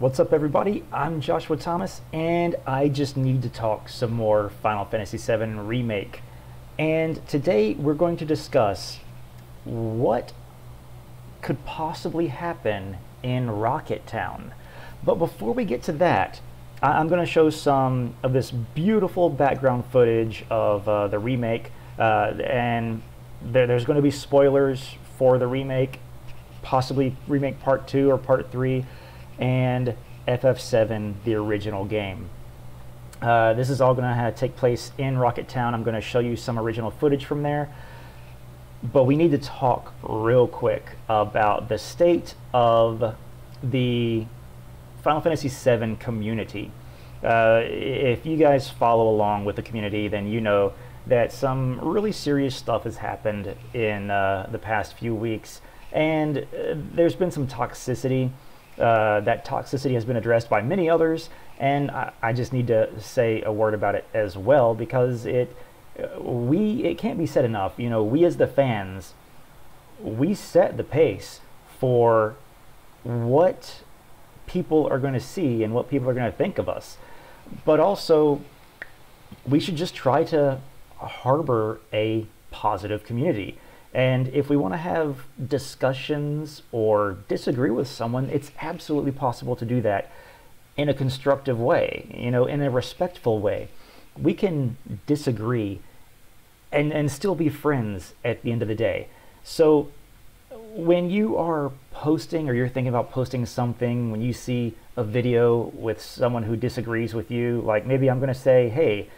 What's up, everybody? I'm Joshua Thomas, and I just need to talk some more Final Fantasy VII Remake. And today we're going to discuss what could possibly happen in Rocket Town. But before we get to that, I- am going to show some of this beautiful background footage of uh, the remake, uh, and there, there's going to be spoilers for the remake, possibly remake part two or part three and FF7, the original game. Uh, this is all going to take place in Rocket Town. I'm going to show you some original footage from there. But we need to talk real quick about the state of the Final Fantasy VII community. Uh, if you guys follow along with the community, then you know that some really serious stuff has happened in uh, the past few weeks. And uh, there's been some toxicity uh, that toxicity has been addressed by many others, and I, I, just need to say a word about it as well because it uh, we it can't be said enough. You know, we as the fans, we set the pace for what people are going to see and what people are going to think of us, but also we should just try to harbor a positive community. And if we want to have discussions or disagree with someone, it's absolutely possible to do that in a constructive way, you know, in a respectful way. We can disagree and, and still be friends at the end of the day. So when you are posting or you're thinking about posting something, when you see a video with someone who disagrees with you, like maybe I'm going to say, hey,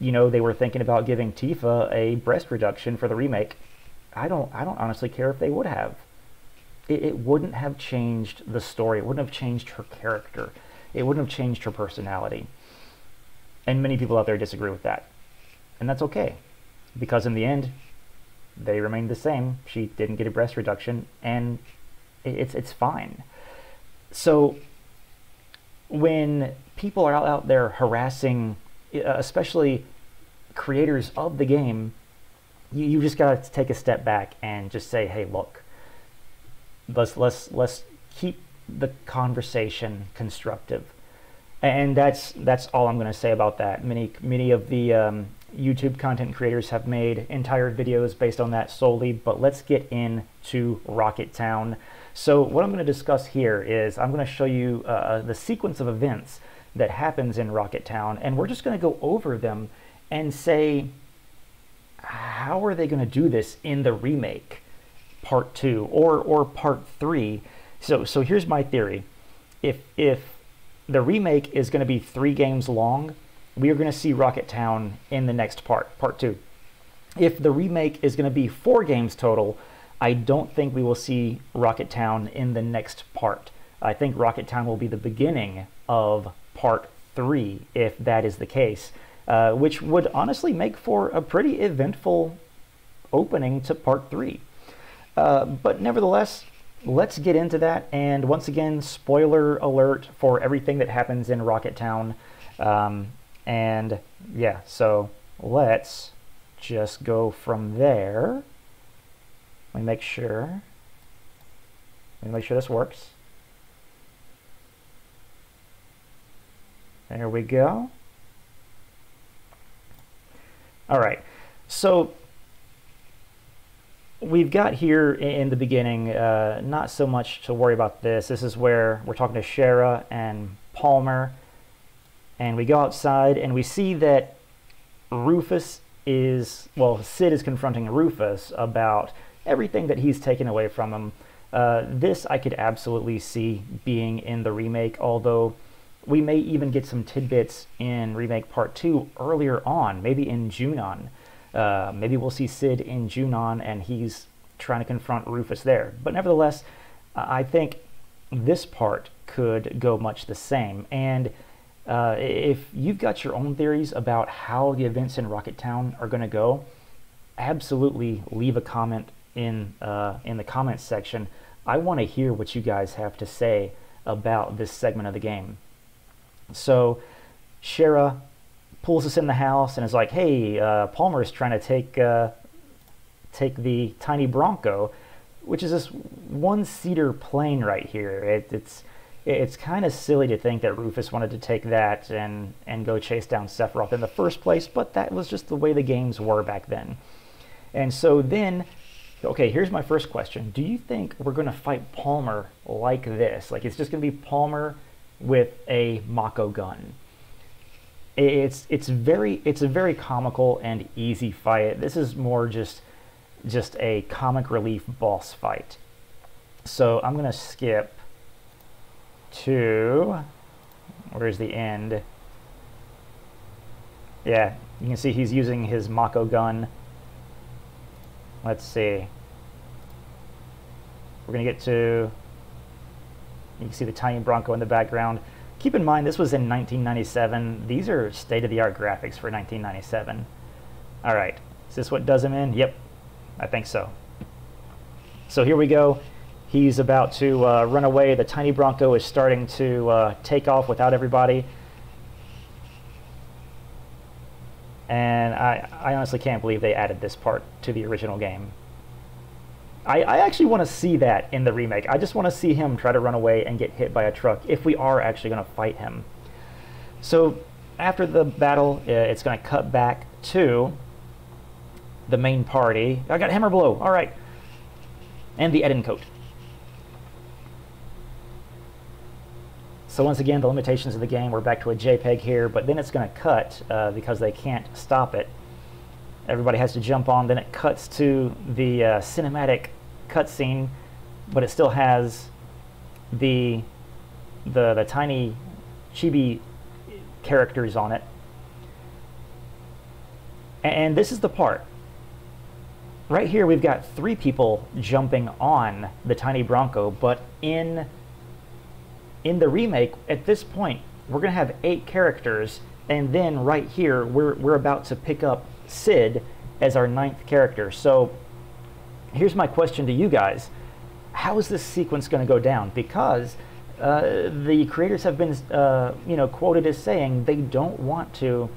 you know, they were thinking about giving Tifa a breast reduction for the remake. I don't, I don't honestly care if they would have. It, it wouldn't have changed the story. It wouldn't have changed her character. It wouldn't have changed her personality. And many people out there disagree with that. And that's okay. Because in the end, they remained the same. She didn't get a breast reduction, and it's, it's fine. So when people are out out there harassing especially creators of the game, you, you just got to take a step back and just say, hey, look, let's let's let's keep the conversation constructive, and that's that's all I'm going to say about that. Many many of the um, YouTube content creators have made entire videos based on that solely, but let's get into Rocket Town. So what I'm going to discuss here is I'm going to show you uh, the sequence of events that happens in Rocket Town, and we're just going to go over them and say, how are they going to do this in the remake, part two or or part three? So so here's my theory: if if the remake is going to be three games long, we are going to see Rocket Town in the next part, part two. If the remake is going to be four games total, I don't think we will see Rocket Town in the next part. I think Rocket Town will be the beginning of part three, if that is the case, uh, which would honestly make for a pretty eventful opening to part three. Uh, but nevertheless, let's get into that. And once again, spoiler alert for everything that happens in Rocket Town. Um, and yeah, so let's just go from there. Let me make sure. Let me make sure this works. There we go. All right, so we've got here in the beginning, uh, not so much to worry about this. This is where we're talking to Shera and Palmer, and we go outside and we see that Rufus is, well, Cid is confronting Rufus about everything that he's taken away from him. Uh, this I could absolutely see being in the remake, although we may even get some tidbits in Remake Part 2 earlier on, maybe in Junon. Uh, maybe we'll see Cid in Junon and he's trying to confront Rufus there. But nevertheless, I think this part could go much the same. And uh, if you've got your own theories about how the events in Rocket Town are going to go, absolutely leave a comment in uh, in the comments section. I want to hear what you guys have to say about this segment of the game. So Shera pulls us in the house and is like, "Hey, uh, is trying to take uh, take the tiny Bronco, which is this one-seater plane right here. It, it's it's kind of silly to think that Rufus wanted to take that and and go chase down Sephiroth in the first place, but that was just the way the games were back then. And so then, okay, here's my first question: Do you think we're going to fight Palmer like this? Like it's just going to be Palmer with a Mako gun? It's it's very it's a very comical and easy fight. This is more just just a comic relief boss fight. So I'm going to skip to, where's the end? Yeah, you can see he's using his Mako gun. Let's see. We're going to get to, you can see the tiny Bronco in the background. Keep in mind, this was in 1997. These are state-of-the-art graphics for 1997. All right, is this what does him in? Yep, I think so. So here we go. He's about to uh, run away. The tiny Bronco is starting to uh, take off without everybody. And I, I honestly can't believe they added this part to the original game. I, I actually want to see that in the remake. I just want to see him try to run away and get hit by a truck if we are actually going to fight him. So after the battle, uh, it's going to cut back to the main party. I got Hammer Blow. All right. And the Eden Coat. So once again, the limitations of the game, we're back to a JPEG here, but then it's going to cut uh, because they can't stop it. Everybody has to jump on, then it cuts to the uh, cinematic cutscene, but it still has the, the, the tiny chibi characters on it. And this is the part. Right here, we've got three people jumping on the tiny Bronco, but in in the remake, at this point, we're going to have eight characters, and then right here, we're, we're about to pick up Cid as our ninth character. So here's my question to you guys. How is this sequence going to go down? Because uh, the creators have been, uh, you know, quoted as saying they don't want to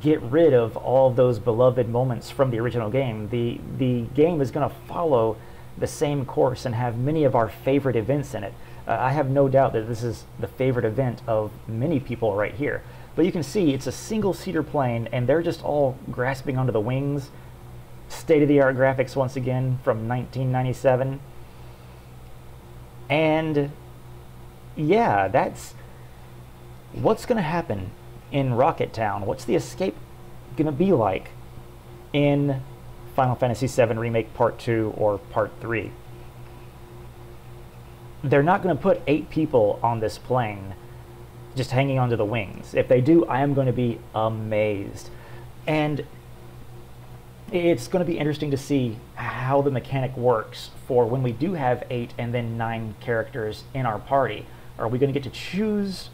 get rid of all those beloved moments from the original game. The the game is going to follow the same course and have many of our favorite events in it. Uh, I have no doubt that this is the favorite event of many people right here. But you can see it's a single seater plane and they're just all grasping onto the wings. State-of-the-art graphics once again from 1997. And yeah, that's what's going to happen in Rocket Town. What's the escape going to be like in Final Fantasy VII Remake Part 2 or Part 3? they're not going to put eight people on this plane just hanging onto the wings. If they do, I am going to be amazed. And it's going to be interesting to see how the mechanic works for when we do have eight and then nine characters in our party. Are we going to get to choose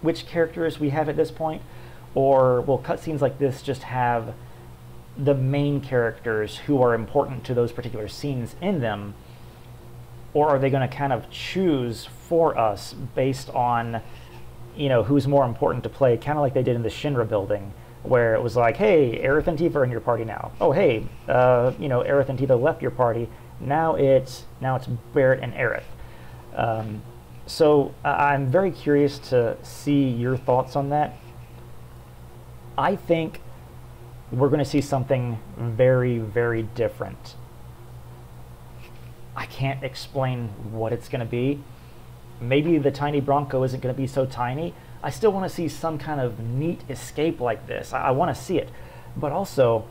which characters we have at this point? Or will cutscenes like this just have the main characters who are important to those particular scenes in them or are they going to kind of choose for us based on you know who's more important to play kind of like they did in the shinra building where it was like hey aerith and tifa are in your party now. Oh hey uh, you know aerith and tifa left your party. Now it's now it's barret and aerith. Um, so i'm very curious to see your thoughts on that. I think we're going to see something very very different. I can't explain what it's going to be. Maybe the tiny Bronco isn't going to be so tiny. I still want to see some kind of neat escape like this. I, I want to see it. But also,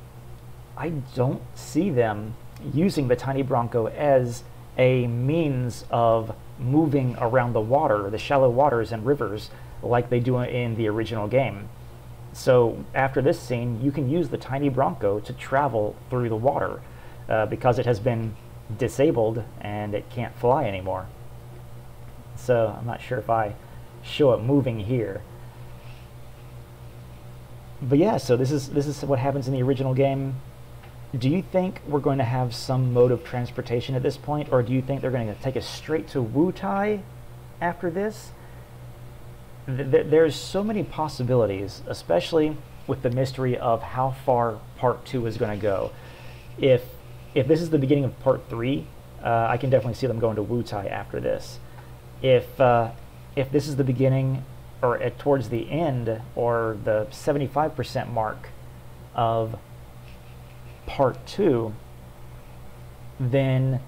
I don't see them using the tiny Bronco as a means of moving around the water, the shallow waters and rivers, like they do in the original game. So after this scene, you can use the tiny Bronco to travel through the water uh, because it has been disabled and it can't fly anymore. So I'm not sure if I show it moving here. But yeah, so this is this is what happens in the original game. Do you think we're going to have some mode of transportation at this point, or do you think they're going to take us straight to Wutai after this? Th there's so many possibilities, especially with the mystery of how far Part 2 is going to go. If if this is the beginning of part three, uh, I can definitely see them going to Wutai after this. If uh, if this is the beginning or at, towards the end or the 75% mark of part two, then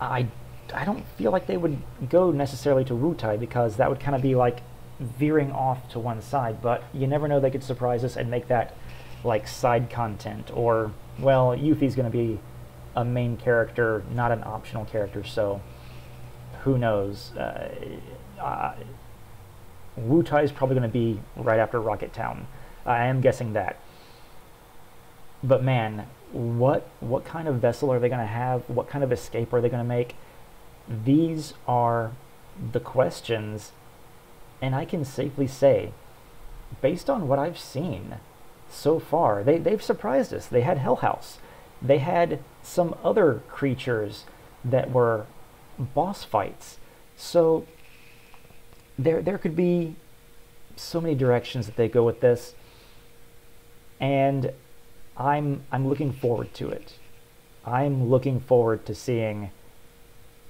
I, I don't feel like they would go necessarily to Wutai because that would kind of be like veering off to one side. But you never know; they could surprise us and make that like side content. Or well, Yuffie's going to be a main character, not an optional character. So who knows? Uh, uh, Wutai is probably going to be right after Rocket Town. I am guessing that. But man, what what kind of vessel are they going to have? What kind of escape are they going to make? These are the questions, and I can safely say, based on what I've seen so far, they, they've surprised us. They had Hell House. They had some other creatures that were boss fights. So there there could be so many directions that they go with this and I'm I'm looking forward to it. I'm looking forward to seeing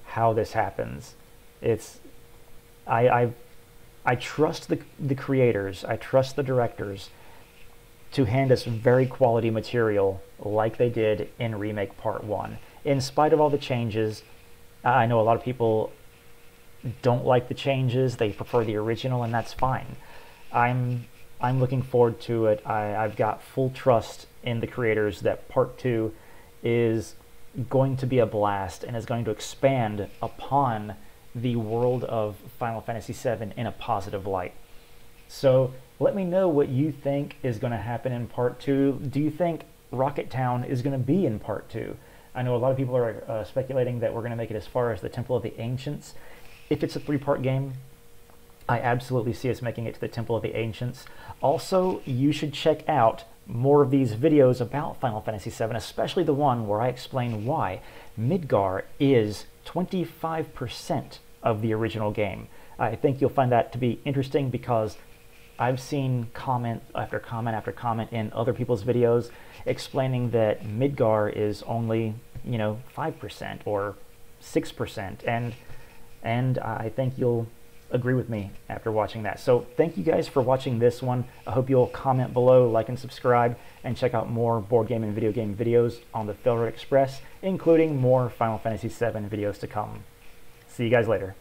how this happens. It's I I I trust the the creators, I trust the directors to hand us very quality material like they did in remake part 1. In spite of all the changes, I know a lot of people don't like the changes. They prefer the original, and that's fine. I'm I'm looking forward to it. I, I've got full trust in the creators that part two is going to be a blast and is going to expand upon the world of Final Fantasy VII in a positive light. So let me know what you think is going to happen in part two. Do you think Rocket Town is going to be in part two? I know a lot of people are uh, speculating that we're going to make it as far as the Temple of the Ancients. If it's a three-part game, I absolutely see us making it to the Temple of the Ancients. Also, you should check out more of these videos about Final Fantasy VII, especially the one where I explain why Midgar is 25% of the original game. I think you'll find that to be interesting because I've seen comment after comment after comment in other people's videos explaining that Midgar is only, you know, 5% or 6%. And, and I think you'll agree with me after watching that. So thank you guys for watching this one. I hope you'll comment below, like and subscribe, and check out more board game and video game videos on the Failroad Express, including more Final Fantasy VII videos to come. See you guys later.